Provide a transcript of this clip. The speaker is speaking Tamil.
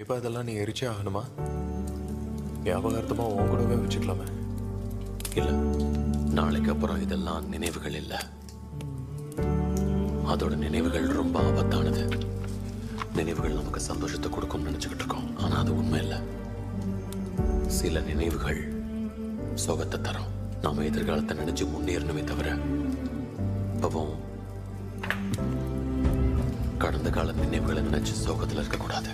இப்போ அதெல்லாம் நீ எரிச்சே ஆகணுமா? ஞாபகார்த்தமாக உன் கூடவே வச்சுக்கலாமே. இல்ல. நாளைக்கு அப்புறம் இதெல்லாம் நினைவுகள் இல்ல. அதோட நினைவுகள் ரொம்ப ஆபத்தானது. நினைவுகள் நமக்கு சந்தோஷத்தை கொடுக்கும்னு நினச்சிக்கிட்டு இருக்கோம். ஆனா அது உண்மை இல்ல. சில நினைவுகள் சோகத்தை தரும். நாம எதிர்காலத்தை நினைச்சு முன்னேறணுமே தவிர அப்பவும் கடந்த கால நினைவுகளை நினைச்சு சோகத்துல இருக்கக்கூடாது.